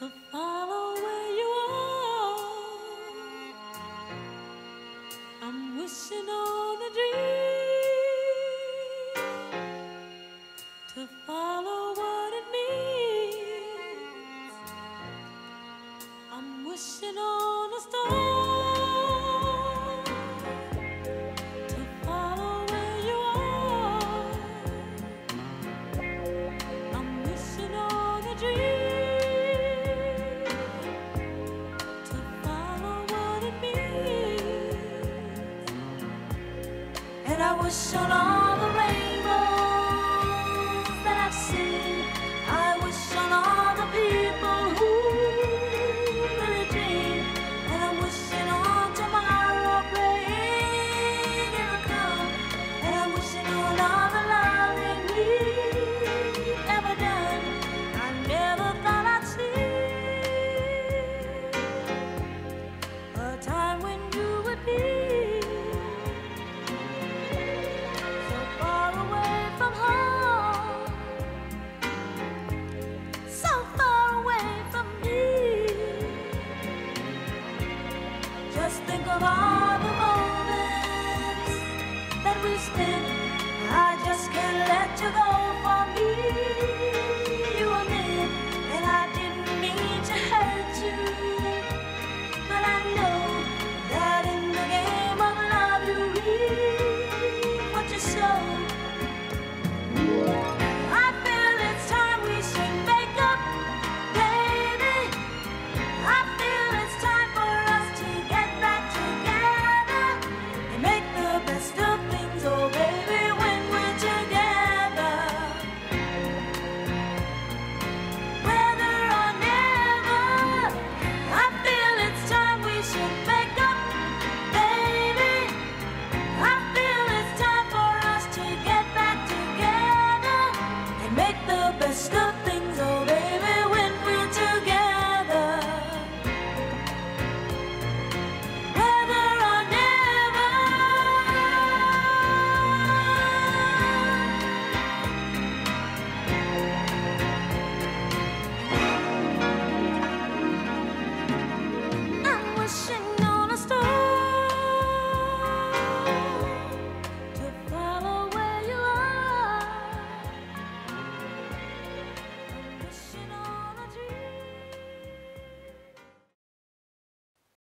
to follow where you are. I'm wishing on a dream to follow what it means. I'm wishing on a star. and I was so long. Just think of all the moments that we spent.